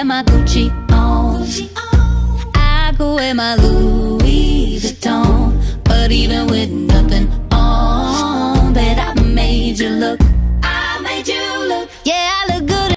have my Gucci on. I could wear my Louis Vuitton. But even with nothing on, bet I made you look